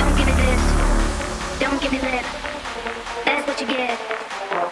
Don't give me this. Don't give me that. That's what you get.